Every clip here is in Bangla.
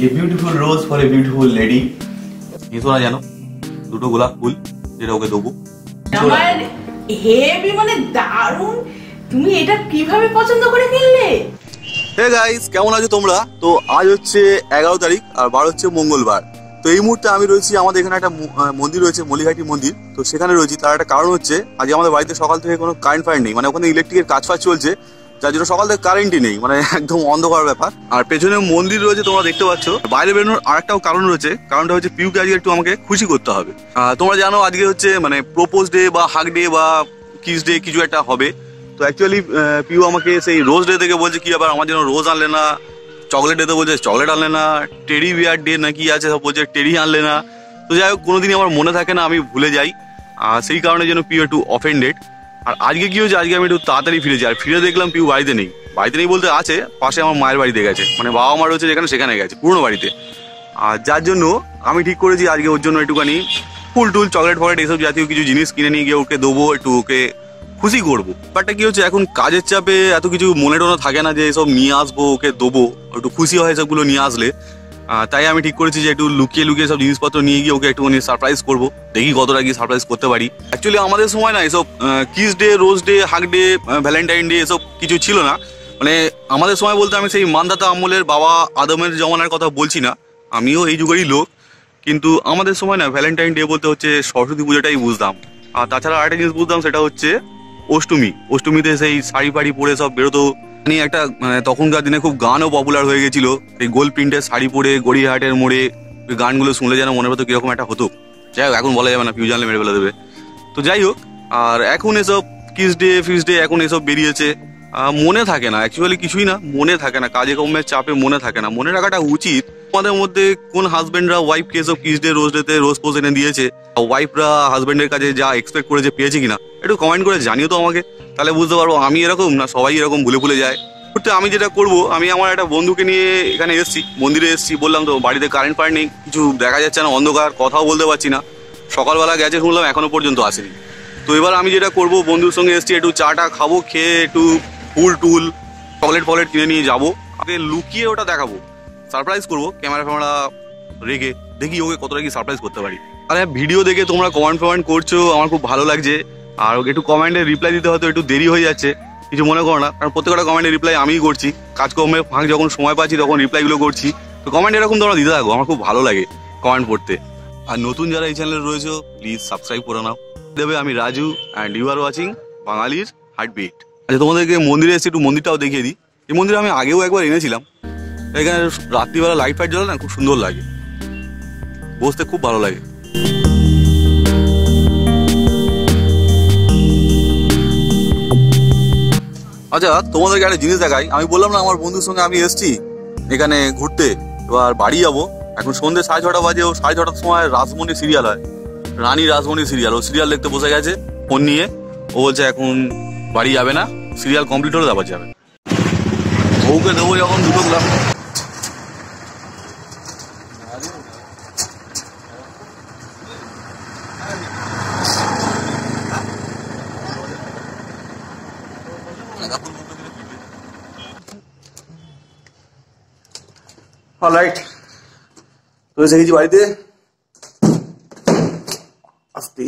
A beautiful rose for a beautiful lady. Nisho না জানো দুটো গোলাপ ফুল যেটা ওকে দেবো। আমার হেভি মানে দারুণ। তুমি এটা কীভাবে পছন্দ করে কিনলে হে গাইস কেমন আছো তোমরা? তো আজ হচ্ছে এগারো তারিখ আর বার হচ্ছে মঙ্গলবার। তো এই মুহূর্তে আমি রয়েছি আমাদের এখানে একটা মন্দির রয়েছে মলিঘাটি মন্দির। তো সেখানে রয়েছি। তার একটা কারণ হচ্ছে আজ আমাদের বাড়িতে সকাল থেকে কোনো কারেন্ট ফারেন্ট নেই। মানে ওখানে ইলেকট্রিকের কাজ ফাজ চলছে। যার জন্য সকাল থেকে কারেন্টই নেই মানে একদম অন্ধকার ব্যাপার। আর পেছনে মন্দির রয়েছে, তোমরা দেখতে পাচ্ছ। বাইরে বেরোনোর আরেকটাও কারণ রয়েছে, কারণটা হচ্ছে পিউকে আজকে একটু আমাকে খুশি করতে হবে। তোমরা জানো আজকে হচ্ছে মানে প্রপোজ ডে বা হাক ডে বা কিস ডে কিছু একটা হবে। তো অ্যাকচুয়ালি পিউ আমাকে সেই রোজ ডে থেকে বলছে, কি আবার আমার জন্য রোজ আনলে না? চকলেট ডে তো বলছে চকলেট আনলে না? টেরি বিয়ার ডে নাকি আছে, সব বলছে টেরি আনলে না? তো যাই হোক, কোনোদিনই আমার মনে থাকে না, আমি ভুলে যাই। আর সেই কারণে যেন পিউ একটু অফেন্ডেড আর আজকে কি হয়েছে? আজকে আমি একটু তাড়াতাড়ি ফিরেছি। আর ফিরে দেখলাম পিউ বাড়িতে নেই। বাড়িতে নেই বলতে আছে, পাশে আমার মায়ের বাড়িতে গেছে। মানে বাবা মা রয়েছে যেখানে, সেখানে গেছে, পুরনো বাড়িতে। আর যার জন্য আমি ঠিক করেছি, আজকে ওর জন্য একটুখানি ফুল টুল, চকলেট, ফকলেট এসব জাতীয় কিছু জিনিস কিনে নিয়ে গিয়ে ওকে দেবো, একটু ওকে খুশি করব। বাটটা কি হচ্ছে, এখন কাজের চাপে এত কিছু মনে টোনা থাকে না যে এসব নিয়ে আসব, ওকে দেবো। একটু খুশি হয় এসবগুলো নিয়ে আসলে। তাই আমি ঠিক করেছি যে একটু লুকিয়ে লুকিয়ে সব জিনিসপত্র নিয়ে গিয়ে ওকে একটুখানি সারপ্রাইজ করব। দেখি কতটা কি সারপ্রাইজ করতে পারি। অ্যাকচুয়ালি আমাদের সময় না এসব kiss day rose day hug day valentine day এসব কিছু ছিল না। মানে আমাদের সময় বলতে আমি সেই মানদাতা আমলের বাবা আদমের জমানার কথা বলছি না। আমিও এই যুগেরই লোক। কিন্তু আমাদের সময় না ভ্যালেন্টাইন ডে বলতে হচ্ছে সরস্বতী পুজোটাই বুঝতাম। আর তাছাড়া আরেকটা জিনিস বুঝতাম, সেটা হচ্ছে অষ্টমী। অষ্টমীতে সেই শাড়ি ফাড়ি পরে সব বেরোতো মানে একটা মানে তখনকার দিনে খুব গানও পপুলার হয়ে গেছিল। এই গোল প্রিন্টের শাড়ি পরে, গড়িয়াহাটের মোড়ে ওই গানগুলো শুনলে যেন মনে হতো কীরকম একটা হতো। যাই হোক, এখন বলা যাবে না ফিউ জানলে মেরে ফেলে দেবে। তো যাই হোক, আর এখন এসব কিস ডে ফিস ডে এখন এসব বেরিয়েছে। মনে থাকে না অ্যাকচুয়ালি কিছুই না, মনে থাকে না কাজে কর্মের চাপে মনে থাকে না। মনে রাখাটা উচিত, আমাদের মধ্যে কোন হাজবেন্ডরা ওয়াইফকে এসব কিস ডে রোজ ডেতে রোজ পোজ এনে দিয়েছে ওয়াইফরা হাজবেন্ডের কাছে যা এক্সপেক্ট করেছে পেয়েছে কিনা, একটু কমেন্ট করে জানিও তো আমাকে, তাহলে বুঝতে পারব আমি এরকম না, সবাই এরকম ভুলে ভুলে যায়। করতে আমি যেটা করব, আমি আমার একটা বন্ধুকে নিয়ে এখানে এসেছি, মন্দিরে এসেছি, বললাম তো বাড়িতে কারেন্ট ফারেন্ট নেই, কিছু দেখা যাচ্ছে না, অন্ধকার, কথাও বলতে পারছি না। সকালবেলা গেছে শুনলাম, এখনও পর্যন্ত আসেনি। তো এবার আমি যেটা করব, বন্ধুর সঙ্গে এসেছি, একটু চাটা খাব, খেয়ে একটু ফুল টুল চকলেট ফকলেট কিনে নিয়ে যাব। আগে লুকিয়ে ওটা দেখাবো। সারপ্রাইজ করব, ক্যামেরা ফ্যামেরা রেখে, দেখি ওকে কতটা কি সারপ্রাইজ করতে পারি। আরে, ভিডিও দেখে তোমরা কমেন্ট ফমেন্ট করছ, আমার খুব ভালো লাগছে। আর একটু কমেন্টে রিপ্লাই দিতে হয়তো একটু দেরি হয়ে যাচ্ছে, কিছু মনে করো না, কারণ প্রত্যেকটা কমেন্টে রিপ্লাই আমিই করছি। কাজকর্মে ফাঁক যখন সময় পাচ্ছি, তখন রিপ্লাইগুলো করছি। তো কমেন্ট এরকম তোমরা দিতে থাকো, আমার খুব ভালো লাগে কমেন্ট পড়তে। আর নতুন যারা এই চ্যানেলে রয়েছে প্লিজ সাবস্ক্রাইব করে নাও। দেবে আমি Raju and you are watching বাঙালির হার্টবিট আচ্ছা তোমাদেরকে মন্দিরে এসে একটু মন্দিরটাও দেখিয়ে দিই। এই মন্দিরে আমি আগেও একবার এনেছিলাম। এখানে রাত্রিবেলা লাইট ফাইট জ্বলে না, খুব সুন্দর লাগে। বসতে খুব ভালো লাগে। আচ্ছা তোমাদেরকে একটা জিনিস দেখাই। আমি বললাম না, আমার বন্ধুর সঙ্গে আমি এসেছি এখানে ঘুরতে। এবার বাড়ি যাব। এখন সন্ধ্যে সাড়ে ছটা বাজে, ও সাড়ে ছটার সময় রাসমণি সিরিয়াল হয়। রানী রাসমণি সিরিয়াল ও সিরিয়াল দেখতে বসে গেছে ফোন নিয়ে। ও বলছে, এখন বাড়ি যাবে না। সিরিয়াল কমপ্লিট হলে তারপর যাবে। বউকে দেবো যখন দুটো গ্লাস অলরাইট তো বাড়িতে? আস্তে।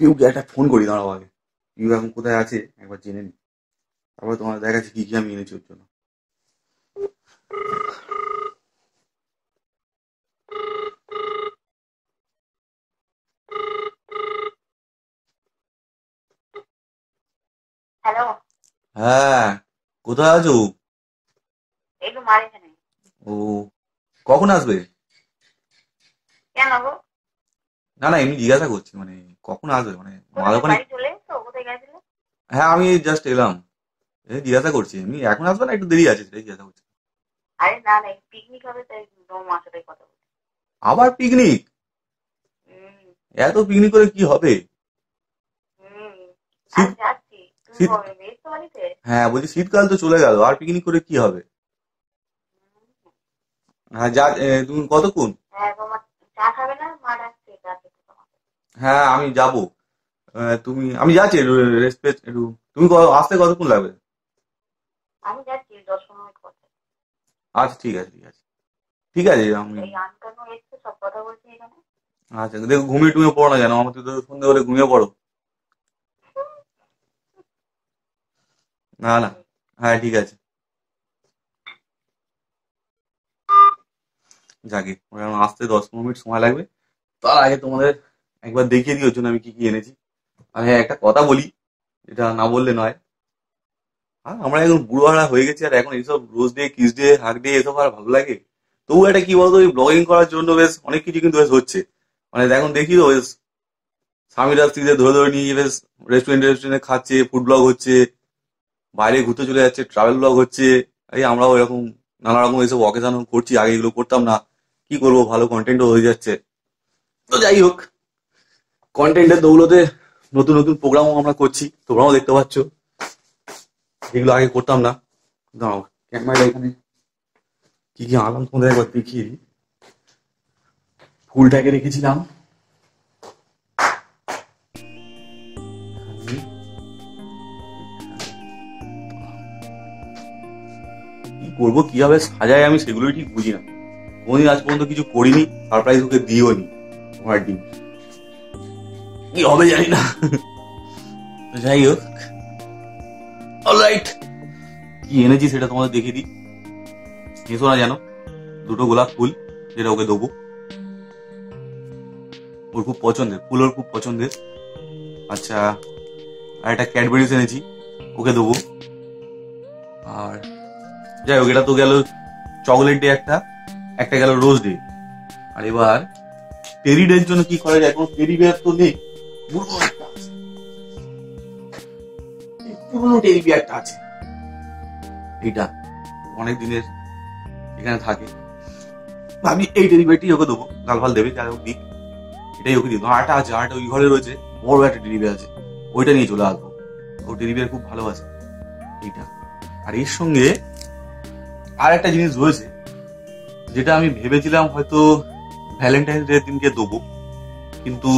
পিউকে একটা ফোন করি দাঁড়াও আগে। পিউ এখন কোথায় আছে? একবার জেনে নি। তারপর তোমার দেখাচ্ছি কি কি আমি এনেছি ওর জন্য। হ্যালো হ্যাঁ কোথায় আছো? একটু মার এখানে। ও কখন আসবে? কেন গো? না না এমনি জিজ্ঞাসা করছি মানে কখন আসবে? মানে মা দোকানে হ্যাঁ আমি জাস্ট এলাম। এই জিজ্ঞাসা করছি। এমনি এখন আসবে না? একটু দেরি আছে সেটাই জিজ্ঞাসা করছি। আরে না না পিকনিক হবে তাই তোমার সাথে কথা বলছি। আবার পিকনিক এত পিকনিক করে কি হবে? হ্যাঁ বলছি শীতকাল তো চলে গেল। আর পিকনিক করে কি হবে? হ্যাঁ যা তুমি কতক্ষণ? হ্যাঁ আমি যাব। তুমি আমি যাচ্ছি একটু রেসপেক্ট একটু তুমি আসতে কতক্ষণ লাগবে? আমি যাচ্ছি দশ মিনিট পর। আচ্ছা ঠিক আছে ঠিক আছে। ঠিক আছে আমি সব কথা বলছি এখানে। আচ্ছা দেখো ঘুমিয়ে টুমিয়ে পড়ো না জানো আমাকে তো সন্ধ্যে হলে ঘুমিয়ে পড়ো। না না হ্যাঁ ঠিক আছে। যাকে আসতে দশ পনেরো মিনিট সময় লাগবে। তার আগে তোমাদের একবার দেখিয়ে দিই, ওর জন্য আমি কি কি এনেছি। আর হ্যাঁ একটা কথা বলি এটা না বললে নয়। আর আমরা এখন বুড়ো হারা হয়ে গেছি, আর এখন এইসব rose day, kiss day, hug day, এসব আর ভালো লাগে। তবু এটা কি বলতো ওই ব্লগিং করার জন্য বেশ অনেক কিছু কিন্তু বেশ হচ্ছে। মানে এখন দেখি তো, বেশ স্বামীরা স্ত্রীদের ধরে ধরে নিয়ে বেশ রেস্টুরেন্ট রেস্টুরেন্টে খাচ্ছে ফুড ব্লগ হচ্ছে, বাইরে ঘুরতে চলে যাচ্ছে ট্রাভেল ব্লগ হচ্ছে। এই আমরাও এরকম নানা রকম এইসব অকেশন করছি আগে এগুলো করতাম না। কি করব, ভালো কন্টেন্টও হয়ে যাচ্ছে। তো যাই হোক কন্টেন্টের দৌলতে নতুন নতুন প্রোগ্রামও আমরা করছি, তোমরাও দেখতে পাচ্ছ। যেগুলো আগে করতাম না। দাঁড়াও ক্যামেরা এখানে। কি কি আনলাম তোমাদের একবার দেখিয়ে দিই। ফুলটাকে রেখেছিলাম। কি করব, কীভাবে সাজাই আমি সেগুলোই ঠিক বুঝি না। কোনদিন আজ পর্যন্ত কিছু করিনি সারপ্রাইজ ওকে দিও নি ডিম। কি হবে জানি না। যাই হোক। অলরাইট কি এনেছি সেটা তোমাদের দেখিয়ে দিই। এসো না জানো দুটো গোলাপ ফুল যেটা ওকে দেবো। ওর খুব পছন্দের। ফুল ওর খুব পছন্দের। আচ্ছা আর একটা ক্যাডবেরিজ এনেছি। ওকে দেবো। আর যাই হোক, এটা তো গেল চকলেট ডে একটা। একটা গেল রোজ ডে। আর এবার টেরি ডের জন্য কি করা যায়? এখন টেরি বিয়ার তো নেই। একটা আছে পুরনো বিয়ারটা আছে। অনেক দিনের এখানে থাকে। ভাবি এই বিয়ারটি ওকে দেবো। ফাল দেবে, যাই হোক দিক। এটাই ওকে দিই আটা আছে আটা ওই ঘরে রয়েছে, বড় একটা বিয়ার আছে। ওইটা নিয়ে চলে আসব। ও বিয়ার খুব ভালোবাসে এইটা। আর এর সঙ্গে আর একটা জিনিস রয়েছে, যেটা আমি ভেবেছিলাম হয়তো ভ্যালেন্টাইন্স ডে দিনকে দেবো। কিন্তু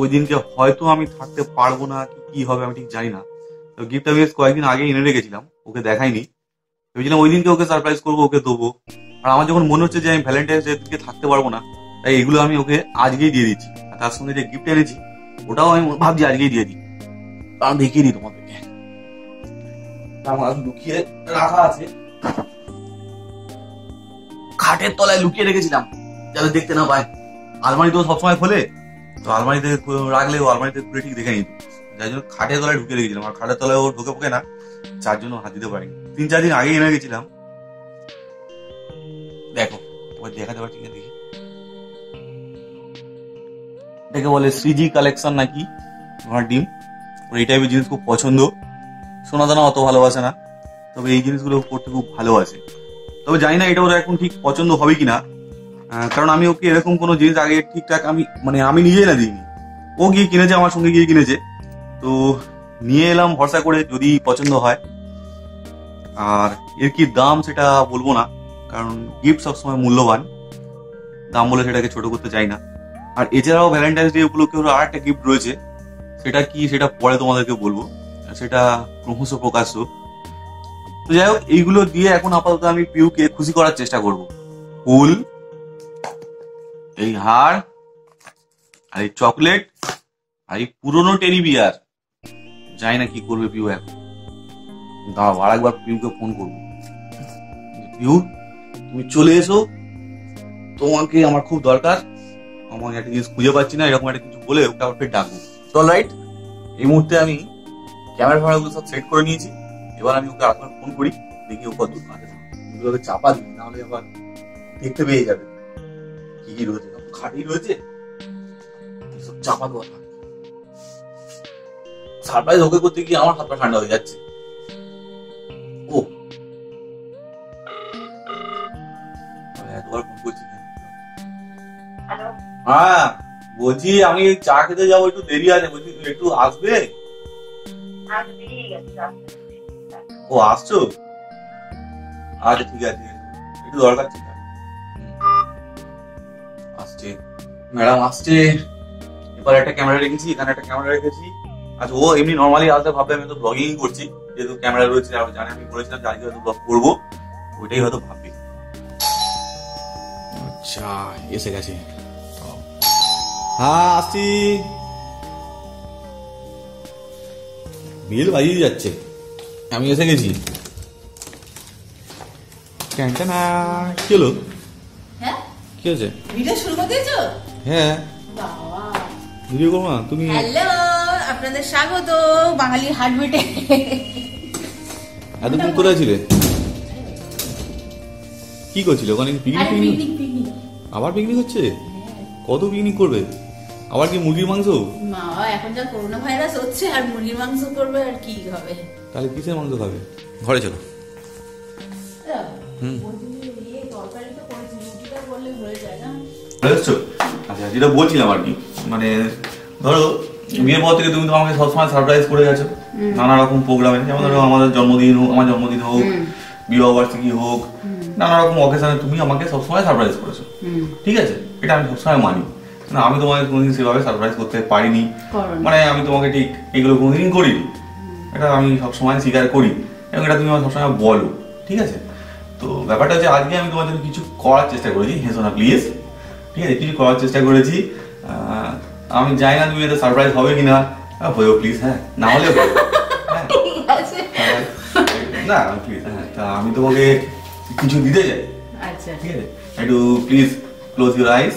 ওই দিনকে হয়তো আমি থাকতে পারব না, কি কি হবে আমি ঠিক জানি না। তো গিফট আমি কয়েকদিন আগে এনে রেখেছিলাম, ওকে দেখাইনি। ভেবেছিলাম ওই দিনকে ওকে সারপ্রাইজ করব, ওকে দেবো। আর আমার যখন মনে হচ্ছে যে আমি ভ্যালেন্টাইন্স ডে থাকতে পারব না, তাই এগুলো আমি ওকে আজকেই দিয়ে দিচ্ছি। আর তার সঙ্গে যে গিফট এনেছি, ওটাও আমি ভাবছি আজকেই দিয়ে দিই। কারণ দেখিয়ে দিই তোমাদেরকে। আমার লুকিয়ে রাখা আছে। খাটের তলায় লুকিয়ে রেখেছিলাম, যাতে দেখতে না পায়। আলমারি তো সবসময় খোলে তো আলমারিতে রাখলে ও আলমারিতে খুলে ঠিক দেখে নিত যার জন্য খাটের তলায় ঢুকে রেখেছিলাম। আর খাটের তলায় ও ঢুকে পোকে না, চার জন্য হাত দিতে পারিনি। তিন চার দিন আগে এনে গেছিলাম। দেখো, এবার দেখাতে পারছি কিনা দেখি। এটাকে বলে শ্রীজি কালেকশন নাকি? আমার ডিম। ওর এই টাইপের জিনিস খুব পছন্দ। সোনা দানা অত ভালোবাসে না। তবে এই জিনিসগুলো করতে খুব ভালোবাসে তবে জানি না এটা ওর এখন ঠিক পছন্দ হবে কিনা। কারণ আমি ওকে এরকম কোনো জিনিস আগে ঠিকঠাক আমি মানে আমি নিজেই না দিইনি। ও গিয়ে কিনেছে, আমার সঙ্গে গিয়ে কিনেছে। তো নিয়ে এলাম, ভরসা করে যদি পছন্দ হয়। আর এর কি দাম সেটা বলব না, কারণ গিফট সবসময় মূল্যবান। দাম বলে সেটাকে ছোট করতে চাই না। আর এছাড়াও ভ্যালেন্টাইন্স ডে উপলক্ষে ওর আর একটা গিফট রয়েছে। সেটা কি, সেটা পরে তোমাদেরকে বলব। সেটা ক্রমশ প্রকাশ্য। তো যাই হোক, এইগুলো দিয়ে এখন আপাতত আমি পিউকে খুশি করার চেষ্টা করব। ফুল এই হার আর এই চকলেট, আর এই পুরনো টেরি বিয়ার। জানি না কি করবে পিউ এখন। দাঁড়াও, আর একবার পিউকে ফোন করব। পিউ, তুমি চলে এসো। তোমাকে আমার খুব দরকার। আমার একটা জিনিস খুঁজে পাচ্ছি না, এরকম একটা কিছু বলে ওকে আবার ফের ডাকবো। চল রাইট এই মুহূর্তে আমি ক্যামেরা ফ্যামেরাগুলো সব সেট করে নিয়েছি। এবার আমি ওকে আরেকবার ফোন করি, দেখি ও কত দূর এগুলোকে চাপা দিই নাহলে আবার দেখতে পেয়ে যাবে। কি রয়েছে খাটি রয়েছে সব চাপা দেওয়া সারপ্রাইজ ওকে করতে গিয়ে আমার হাত ঠান্ডা হয়ে যাচ্ছে ও আমি একবার ফোন করছি হ্যাঁ বলছি আমি চা খেতে যাব একটু দেরি আছে বলছি তুই একটু আসবে। ও আসছো আচ্ছা ঠিক আছে একটু দরকার ছিল আসছে। ম্যাডাম আসছে। ওপারে একটা ক্যামেরা রেখেছি এখানে একটা ক্যামেরা রেখেছি আচ্ছা ও এমনি নর্মালি আমি তো ব্লগিং করছি, যেহেতু ক্যামেরা রয়েছে, আর জানি আমি বলেছিলাম যে আজকে হয়তো ব্লগ করব, ওইটাই হয়তো ভাববে। আচ্ছা এসে গেছে। হ্যাঁ আসছি। বিল বাজিয়ে যাচ্ছে। আমি এসে গেছি। কি হলো? কি হয়েছে? ভিডিও শুরু করে দিয়েছ হ্যাঁ। বাবা। ভিডিও করব না? তুমি হ্যালো আপনাদের স্বাগত বাঙালির হার্টবিটে এতক্ষণ কোথায় ছিলে? কি করছিলে? ওখানে পিকনিক পিকনিক আবার পিকনিক হচ্ছে? কত পিকনিক করবে? আবার কি মুরগির মাংস? বাবা এখন যা করোনা ভাইরাস হচ্ছে আর মুরগির মাংস করবে আর কি হবে? তাহলে কিসের মাংস খাবে? ঘরে চলো। হুম। বুঝছ আচ্ছা যেটা বলছিলাম আর কি মানে ধরো বিয়ের পর থেকে তুমি তো আমাকে সবসময় সারপ্রাইজ করে গেছো নানা রকম প্রোগ্রামে যেমন ধরো আমাদের জন্মদিন হোক আমার জন্মদিন হোক বিবাহ বার্ষিকী হোক নানা রকম অকেশনে তুমি আমাকে সবসময় সারপ্রাইজ করেছ। ঠিক আছে? এটা আমি সবসময় মানি। না আমি তোমাকে কোনোদিন সেভাবে সারপ্রাইজ করতে পারিনি। মানে আমি তোমাকে ঠিক এগুলো কোনোদিন করিনি। এটা আমি সবসময় স্বীকার করি। এবং এটা তুমি আমার সবসময় বলো। ঠিক আছে? তো ব্যাপারটা হচ্ছে আজকে আমি তোমার জন্য কিছু করার চেষ্টা করেছি। হেসো না প্লিজ ঠিক আছে কিছু করার চেষ্টা করেছি। আমি জানি না তুমি এটা সারপ্রাইজ হবে কি না হয়েও প্লিজ হ্যাঁ না হলে। হ্যাঁ। না প্লিজ হ্যাঁ তা আমি তোমাকে কিছু দিতে চাই। আচ্ছা। ঠিক আছে একটু প্লিজ ক্লোজ ইউর আইস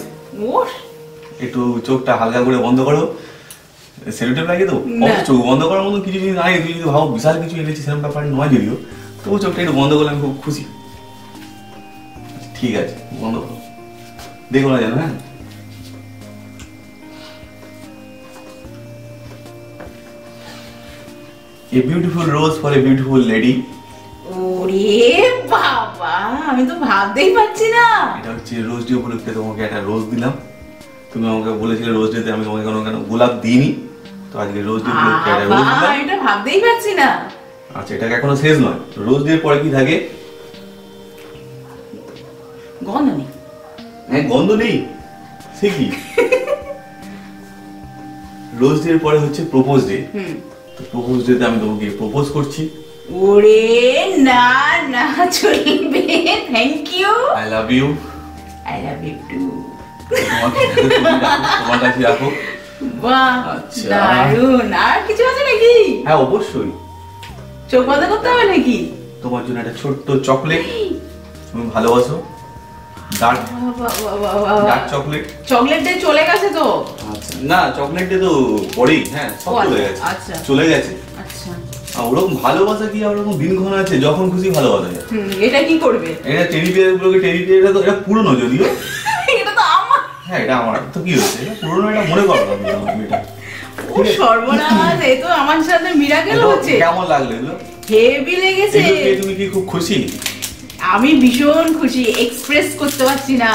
একটু চোখটা হালকা করে বন্ধ করো। সেলুটেপ লাগিয়ে দেবো? চোখ বন্ধ করার মতো কিছু জিনিস নাই তুই যদি ভাবো বিশাল কিছু এনেছি সেরকম ব্যাপার নয় যদিও। তবু চোখটা একটু বন্ধ করলে আমি খুব খুশি। ঠিক আছে বন্ধ করো। দেখো না যেন হ্যাঁ? rose for a beautiful lady. ওরে বাবা আমি তো ভাবতেই পারছি না। এটা হচ্ছে রোজ ডে উপলক্ষে তোমাকে একটা রোজ দিলাম। তুমি আমাকে বলেছিলে রোজ ডেতে আমি তোমাকে কোনো কেন গোলাপ দিইনি। তো আজকে রোজ ডে উপলক্ষে একটা রোজ দিলাম। এটা ভাবতেই পারছি না। আচ্ছা এটাকে এখনও শেষ নয়। রোজ ডে পরে কি থাকে? গন্ধ নেই। হ্যাঁ গন্ধ নেই? সে কি? রোজ ডে পরে হচ্ছে প্রপোজ ডে তো প্রপোজ ডেতে আমি তোমাকে প্রপোজ করছি। ওরে না না চলবে। Thank you I love you I love you too তোমার কাছে রাখো। বাহ আচ্ছা। দারুণ আর কিছু আছে নাকি? হ্যাঁ অবশ্যই। চোখ বন্ধ করতে হবে নাকি? তোমার জন্য একটা ছোট্ট চকলেট। তুমি ভালোবাসো। Dark. Dark chocolate. Chocolate day চলে গেছে তো? আচ্ছা। না চকলেট ডে তো পরেই হ্যাঁ সব চলে গেছে। আচ্ছা। চলে গেছে। আচ্ছা। ওরকম ভালোবাসা কি আর ওরকম দিনক্ষণ আছে? যখন খুশি ভালোবাসা যায়। এটা কি করবে? এটা টেডি বিয়ার গুলোকে টেডি বিয়ারটা তো এটা পুরনো যদিও। এটা তো আমার। হ্যাঁ এটা আমার। তো কি হয়েছে এটা পুরনো এটা মনে করো এটা ও সর্বনাশ এ তো আমার সাথে মিরাকেল হচ্ছে। কেমন লাগল হেভি লেগেছে। তুমি কি খুব খুশি? আমি ভীষণ খুশি এক্সপ্রেস করতে পারছি না।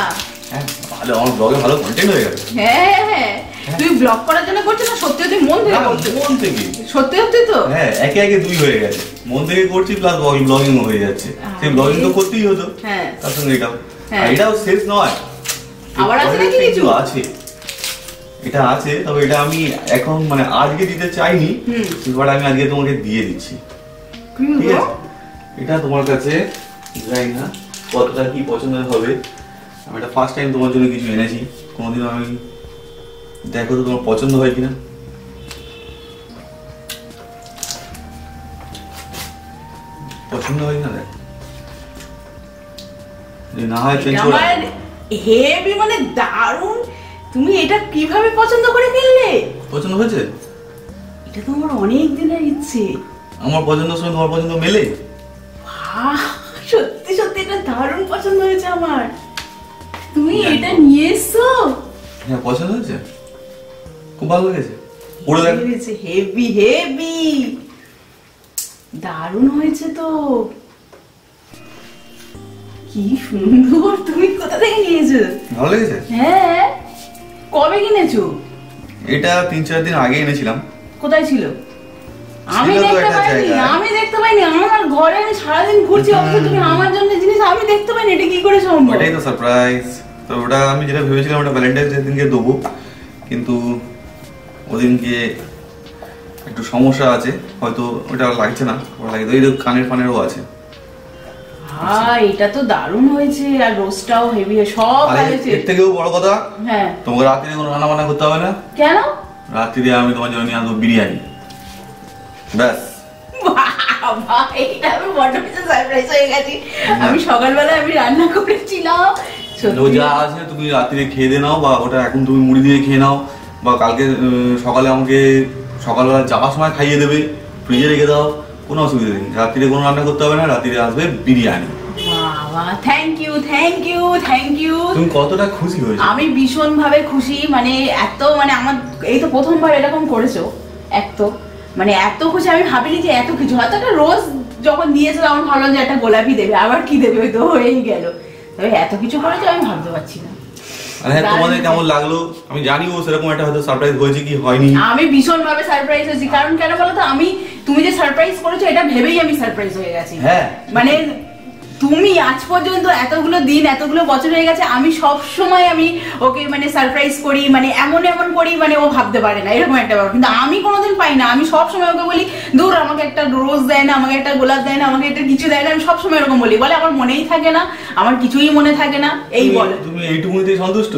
হ্যাঁ আমার ব্লগে ভালো কন্টেন্ট হয়ে গেছে। হ্যাঁ হ্যাঁ। তুই ব্লগ করার জন্য করছ না? সত্যি মন থেকে মন থেকে। সত্যি সত্যি তো? হ্যাঁ একে একে দুই হয়ে গেছে। মন থেকে করছি প্লাস ব্লগিং হয়ে যাচ্ছে। সেই ব্লগিং তো করতেই হতো। হ্যাঁ। তার সঙ্গে এটাও। হ্যাঁ। এটাও শেষ নয়। আবার আছে নাকি কিছু? আছে। এটা আছে তবে এটা আমি এখন মানে আজকে দিতে চাইনি। বাট আমি আজকে তোমাকে দিয়ে দিচ্ছি। ঠিক আছে? এটা তোমার কাছে জানি না কতটা কি পছন্দের হবে? আমি এটা ফার্স্ট টাইম তোমার জন্য কিছু এনেছি। কোনোদিন আমি দেখো তো তোমার পছন্দ হয় কিনা। পছন্দ হয় না দেখ। না হয় চেঞ্জ করে আমার হেভি মানে দারুণ। তুমি এটা কীভাবে পছন্দ করে ফেললে? পছন্দ হয়েছে? এটা তো আমার অনেক দিনের ইচ্ছে। আমার পছন্দের সঙ্গে তোমার পছন্দ মেলে? পছন্দ হয়েছে আমার। তুমি এটা না। নিয়ে এসছো হ্যাঁ পছন্দ হয়েছে? খুব ভালো লেগেছে। পড়ে দেখ। হেভি হেভি দারুণ হয়েছে তো। কি সুন্দর তুমি কোথা থেকে নিয়েছো ভালো লেগেছে? হ্যাঁ। কবে কিনেছো? এটা তিন চার দিন আগে এনেছিলাম। কোথায় ছিল? আমি দেখতে পাইনি আমি দেখতে পাইনি আমার ঘরে আমি সারাদিন ঘুরছি অথচ তুমি আমার জন্য জিনিস আমি দেখতে পাইনি এটা কি করে সম্ভব? ওটাই তো সারপ্রাইজ তো ওটা আমি যেটা ভেবেছিলাম ওটা ভ্যালেন্টাইন্স ডে দিনকে দেবো কিন্তু ওদিনকে একটু সমস্যা আছে হয়তো ওটা লাগছে না ওটা লাগে এই কানের ফানেরও আছে। হ্যাঁ এটা তো দারুণ হয়েছে আর রোস্টটাও হেভি সব হয়েছে। এর থেকেও বড় কথা হ্যাঁ। তোমাকে রাত্রিরে কোনো রান্না বান্না করতে হবে না? কেন? রাত্রিরে আমি তোমার জন্য নিয়ে আসব বিরিয়ানি। ব্যাস। আমি আমি সকালবেলা আমি রান্না করেছিলাম। আছে তুমি খেয়ে দিয়ে নাও বা ওটা এখন তুমি মুড়ি দিয়ে খেয়ে নাও বা কালকে সকালে আমাকে সকালবেলা যাওয়ার সময় খাইয়ে দেবে ফ্রিজে রেখে দাও কোনো অসুবিধা নেই। রাত্রিরে কোনো রান্না করতে হবে না রাত্রিরে আসবে biryani. Thank you thank you thank you তুমি কতটা খুশি হয়েছো? আমি ভীষণ ভাবে খুশি মানে এত মানে আমার এই তো প্রথমবার এরকম করেছ এক তো। মানে এত খুশি আমি ভাবিনি যে এত কিছু। হয়তো একটা রোজ যখন দিয়েছে তখন ভাবলাম যে একটা গোলাপি দেবে আবার কি দেবে? হয়তো তো হয়েই গেল। তবে এত কিছু করেছ আমি ভাবতে পারছি না। হ্যাঁ তোমাদের কেমন লাগল? আমি জানি ও সেরকম একটা হয়তো সারপ্রাইজ হয়েছে কি হয়নি। আমি ভীষণ ভাবে সারপ্রাইজ হয়েছি। কারণ কেন বলতো আমি তুমি যে সারপ্রাইজ করেছ এটা ভেবেই আমি সারপ্রাইজ হয়ে গেছি। হ্যাঁ। মানে তুমি আজ পর্যন্ত এতগুলো দিন এতগুলো বছর হয়ে গেছে আমি সব সময় আমি ওকে মানে সারপ্রাইজ করি মানে এমন এমন করি মানে ও ভাবতে পারে না এরকম একটা ব্যাপার। কিন্তু আমি কোনোদিন পাই না আমি সব সময় ওকে বলি দূর আমাকে একটা রোজ দেয় না আমাকে একটা গোলাপ দেয় না আমাকে একটা কিছু দেয় না আমি সব সময় এরকম বলি। বলে আমার মনেই থাকে না আমার কিছুই মনে থাকে না এই বলে। তুমি এইটুকুনিতে সন্তুষ্ট?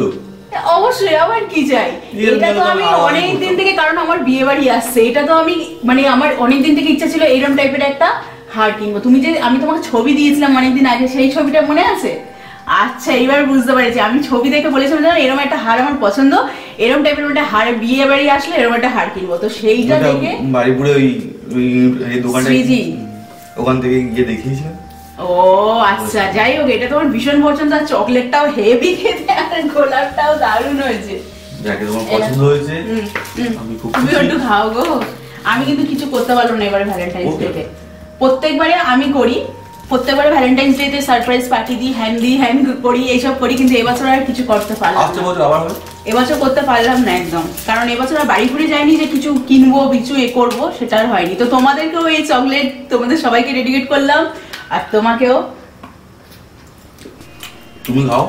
অবশ্যই আবার কি চাই? এটা তো আমি অনেক দিন থেকে কারণ আমার বিয়ে বাড়ি আসছে এটা তো আমি মানে আমার অনেক দিন থেকে ইচ্ছা ছিল এরকম টাইপের একটা হার কিনবো। তুমি যে আমি তোমাকে ছবি দিয়েছিলাম অনেকদিন আগে সেই ছবিটা মনে আছে? আচ্ছা এবার বুঝতে পেরেছি। আমি ছবি দেখে বলেছিলাম যে এরকম একটা হার আমার পছন্দ। এরকম টাইপের একটা হার বিয়ে বাড়ি আসলে এরকম একটা হার কিনবো। তো সেইটা দেখে বাড়িপুরে ওই ওই দোকানটা ওখান থেকে গিয়ে দেখিয়েছিলাম। ও আচ্ছা যাই হোক এটা তোমার ভীষণ পছন্দ। আর চকলেটটাও হেভি খেতে আর গোলাপটাও দারুণ হয়েছে। যাকে তোমার পছন্দ হয়েছে। আমি খুব তুমি খুশি। একটু খাও গো। আমি কিন্তু কিছু করতে পারলাম না এবার ভ্যালেন্টাইন্স. ডেতে প্রত্যেকবারে আমি করি প্রত্যেকবারে ভ্যালেন্টাইন্স ডেতে সারপ্রাইজ পার্টি দিই হ্যান্ড দিই হ্যান্ড করি এইসব করি কিন্তু এবছর আর কিছু করতে পারলাম আসছে বছর আবার হবে? এবছর করতে পারলাম না একদম। কারণ এবছর আর বাড়ি ঘুরে যায়নি যে কিছু কিনবো কিছু এ করব সেটা আর হয়নি। তো তোমাদেরকেও এই চকলেট তোমাদের সবাইকে ডেডিকেট করলাম আর তোমাকেও তুমি খাও।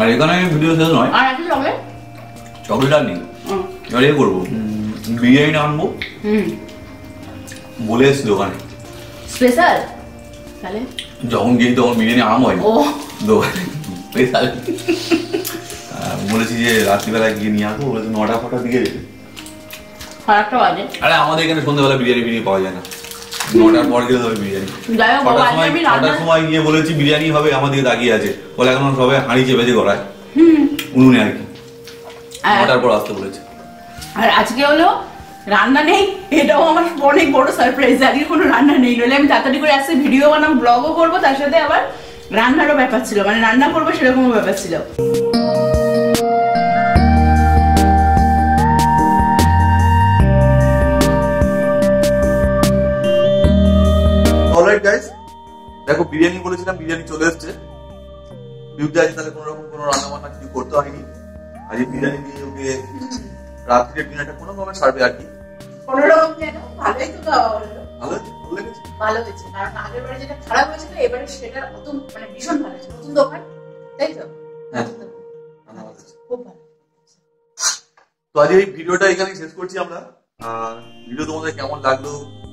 আর এখানে ভিডিও শেষ নয়। আর একটা চকলেট চকলেট আর নেই। এবার এ করব। বিরিয়ানি আনব। হুম। বলে এসছি দোকানে। স্পেশাল? তাহলে? যখন তখন বিরিয়ানি আম হয়। ও। দোকানে। স্পেশাল। বলেছি যে রাত্রিবেলা গিয়ে নিয়ে আসব বলেছে নটা দিকে যেতে বাজে। আরে আমাদের এখানে সন্ধ্যাবেলা বিরিয়ানি বিরিয়ানি পাওয়া যায় না। নটার পর গেলে তবে বিরিয়ানি। সময় গিয়ে বলেছি বিরিয়ানি হবে আমাদের দাগিয়ে আছে। বলে এখন সবাই হাঁড়ি চেপেছে গড়ায় হুম। উনুনে আর কি। নটার পর আসতে বলেছে। আর আজকে হলো রান্না নেই। এটাও আমার অনেক বড় সারপ্রাইজ আজকে কোনো রান্না নেই। নইলে আমি তাড়াতাড়ি করে আসতে ভিডিও বানাবো ব্লগও করব, তার সাথে আবার রান্নারও ব্যাপার ছিল। মানে রান্না করব সেরকমও ব্যাপার ছিল। অলরাইট গাইস দেখো, বিরিয়ানি বলেছিলাম, বিরিয়ানি চলে এসেছে। বিউটি আজ তাহলে কোনো রকম কোনো রান্না বান্না কিছু করতে হয়নি। আজ বিরিয়ানি দিয়ে ওকে রাত্রির ডিনারটা কোনো সারবে আর কি। কোনো যেন ভালোই তো খাওয়া হলো। ভালো? হয়েছে? ভালো লেগেছে? ভালো হয়েছে কারণ আগের বারে যেটা খারাপ হয়েছিল এবারে সেটা অত মানে ভীষণ ভালো হয়েছে নতুন দোকান তাই তো? হ্যাঁ। খুব ভালো তো আজ এই ভিডিওটা এখানেই শেষ করছি আমরা। ভিডিও তোমাদের কেমন লাগল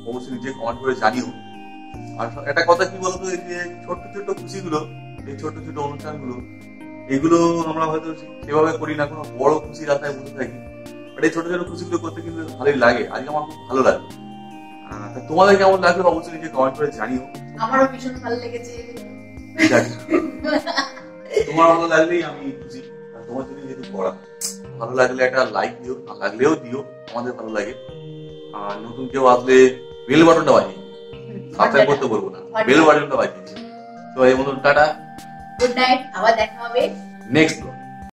অবশ্যই নিজে কমেন্ট করে জানিও। আর একটা কথা কি বলতো এই যে ছোট্ট ছোট্ট খুশিগুলো এই ছোট্ট ছোট্ট অনুষ্ঠানগুলো এগুলো আমরা হয়তো সেভাবে করি না কোনো বড় খুশির আশায় বসে থাকি। বাট এই ছোট ছোট খুশিগুলো করতে কিন্তু ভালোই লাগে। আজকে আমার খুব ভালো লাগে তোমাদের কেমন লাগল? অবশ্যই নিজে কমেন্ট করে জানিও। আমারও ভীষণ ভালো লেগেছে। তোমার ভালো লাগলেই আমি খুশি। তোমার জন্য যেহেতু করা ভালো লাগলে একটা লাইক দিও না লাগলেও দিও। আমাদের ভালো লাগে। আর নতুন কেউ আসলে বেল বাটনটা বাজিয়ে সাবস্ক্রাইব করতে বলব না। বেল বাটনটা বাজিয়ে তো এই মতন টাটা। গুড নাইট আবার দেখা হবে। নেক্সট